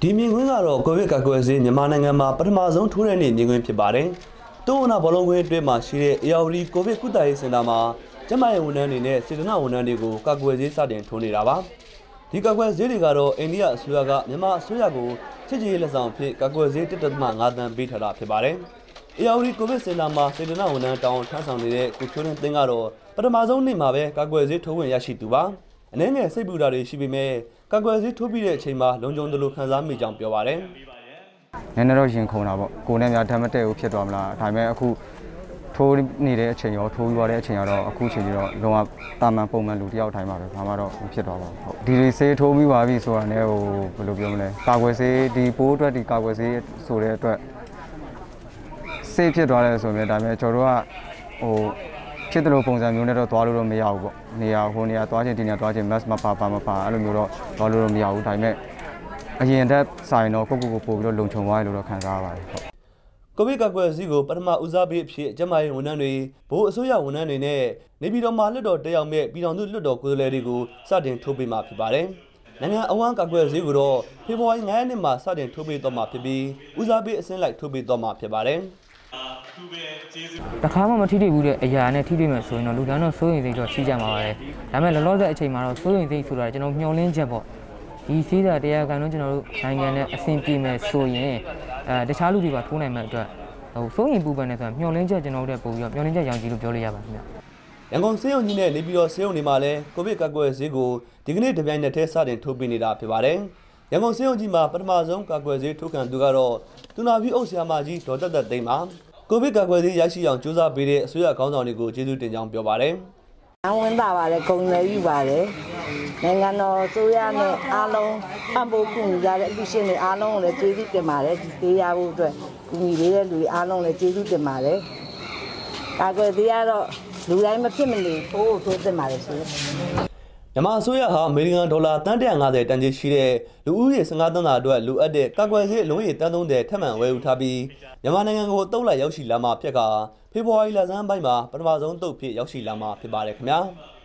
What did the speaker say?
ဒီမြင်ကွင်းကတော့ကိုဗစ်ကာကွယ်ဆေးမြန်မာနိုင်ငံမှာပထမဆုံးထိုးတဲ့နေ့မြင်ကွင်းဖြစ်ပါတယ်။တုံးနာဘလုံးကွင်းအတွင်းမှာရှိတဲ့အေယာဝတီကိုဗစ်ကုသရေးစင်တာမှာကျန်းမာရေးဝန်ထမ်းတွေနဲ့စေတနာဝန်ထမ်းတွေကိုကာကွယ်ဆေးစတင်ထိုးနေတာပါ။ဒီကာကွယ်ဆေးတွေကတော့အိန္ဒိယအစိုးရကမြန်မာအစိုးရကိုချစ်ကြည်ရေးလက်ဆောင်ဖြစ်ကာကွယ်ဆေး1.5တန်ပေးထားတာဖြစ်ပါတယ်။အေယာဝတီကိုဗစ်စင်တာမှာစေတနာဝန်ထမ်းတောင်းထမ်းဆောင်နေတဲ့ကိုချိုးရင်သင်းကတော့ပထမဆုံးနေ့မှာပဲကာကွယ်ဆေးထိုးဝင်ရရှိသူပါ။ အနေနဲ့စိတ်ပူတာတွေရှိပေမဲ့ကာကွယ်ဆေးထိုးပြီးတဲ့အချိန်မှာလုံခြုံတယ်လို့ခံစားမိကြောင်းပြောပါတယ်နည်းနည်းတော့ရင်ခုန်တာပေါ့ကိုယ်နဲ့များဓာတ်မတည့်ဘူးဖြစ်သွားမလားဒါပေမဲ့အခုထိုးနေတဲ့အချိန်ရောထိုးပြီးသွားတဲ့အချိန်ကတော့အခုချိန်ကြီးတော့လုံးဝတာမန်ပုံမှန်လူတယောက်ထိုင်ပါပဲဘာမှတော့မဖြစ်သွားပါဘူးဟုတ်ဒီဒီဆေးထိုးပြီးပါပြီဆိုတာနဲ့ဟိုဘယ်လိုပြောမလဲကာကွယ်ဆေးဒီပိုးအတွက်ဒီကာကွယ်ဆေးဆိုတဲ့အတွက်ဆေးဖြစ်သွားတယ်ဆိုရင်ဒါပေမဲ့ကျွန်တော်တို့ကဟို ဖြစ်တယ်လို့ပုံစံမျိုးနဲ့တော့သွားလို့တော့မရဘူးပေါ့နေရာဟိုနေရာသွားခြင်းဒီနေရာသွားခြင်း mask မပါပါမပါအဲ့လိုမျိုးတော့သွားလို့တော့မရဘူးဒါပေမဲ့အရင်တက်ဆိုင်တော့ကိုကိုကိုပို့ပြီးတော့လုံခြုံသွားရလို့တော့ခံစားရပါတယ်ဟုတ်ကိုဗစ်ကာကွယ်ဆေးကိုပထမဦးစားပေးအဖြစ်ကျန်းမာရေးဝန်ထမ်းတွေဗိုလ်အစိုးရဝန်ထမ်းတွေနဲ့နေပြည်တော်မှာလွှတ်တော်တက်ရောက်မဲ့ပြည်တော်စုလွှတ်တော်ကိုယ်စားလှယ်တွေကိုစတင်ထိုးပေးမှာဖြစ်ပါတယ်။နိုင်ငံအဝန်းကာကွယ်ဆေးကိုတော့ဖေဖော်ဝါရီ9ရက်နေ့မှာစတင်ထိုးပေးတော့မှာဖြစ်ပြီးဦးစားပေးအဆင့်လိုက်ထိုးပေးတော့မှာဖြစ်ပါတယ်။ တခါမှမထိထိဘူးတဲ့အရာနဲ့ထိထိမဲ့ဆိုရင်တော့လူတိုင်းတော့စိုးရိမ်စိတ်တော့ရှိကြမှာပါပဲဒါပေမဲ့လောလောဆယ်အချိန်မှာတော့စိုးရိမ်စိတ်ဆိုတာကျွန်တော်မျှော်လင့်ချက်ပေါ့ဒီစီးတာတရားကန်တော့ကျွန်တော်တို့နိုင်ငံနဲ့အဆင်ပြေမဲ့ဆိုရင်အဲတခြားလူတွေပါထိုးနိုင်မဲ့အတွက်ဟိုစိုးရိမ်ပူပန်နေဆိုတာမျှော်လင့်ချက်ကျွန်တော်တို့တက်ပို့ပြီးတော့မျှော်လင့်ချက်ရောင်ကြီးလို့ပြောလို့ရပါခင်ဗျရန်ကုန်စေယုံကြီးနဲ့နေပြည်တော်စေယုံနေမှာလည်းကိုဗစ်ကာကွယ်ဆေးကိုဒီကနေ့တပြိုင်နက်တည်းစတင်ထိုးပေးနေတာဖြစ်ပါတယ်။ရန်ကုန်စေယုံကြီးမှာပထမဆုံးကာကွယ်ဆေးထိုးခံသူကတော့တူနာဗီအုပ်ဆရာမကြီးဒေါ်တက်တက်သိန်းပါ ကိုဗစ်ကာကွယ်ဆေးရရှိအောင်ကြိုးစားပေးတဲ့အစိုးရခေါင်းဆောင်တွေကိုကျေးဇူးတင်ကြောင်းပြောပါတယ်။အဝန်တာပါတယ်ဂုဏ်လည်းယူပါတယ်။နိုင်ငံတော်အစိုးရနဲ့အားလုံးအံ့ဖို့ကူညီကြတဲ့အလူရှင်တွေအားလုံးကိုလည်းကျေးဇူးတင်ပါတယ်ဒီသေးရဖို့အတွက်ကူညီပေးတဲ့လူတွေအားလုံးလည်းကျေးဇူးတင်ပါတယ်။ကာကွယ်ဆေးကတော့လူတိုင်းမဖြစ်မနေဖို့ထိုးတင်ပါတယ်ရှင်။ မြန်မာအစိုးရဟာအမေရိကန်ဒေါ်လာတန်150တန်ကြီးရှိတဲ့လူဦးရေ15သန်းသာအတွက်လိုအပ်တဲ့ကာကွယ်ဆေးအလုံးရေတန်30ထပ်မံဝယ်ယူထားပြီးမြန်မာနိုင်ငံကိုတုံးလိုက်ရောက်ရှိလာမှာဖြစ်ကဖေဖော်ဝါရီလဆန်းပိုင်းမှာပထမဆုံးတုပ်ဖြစ်ရောက်ရှိလာမှာဖြစ်ပါတယ်ခင်ဗျာ။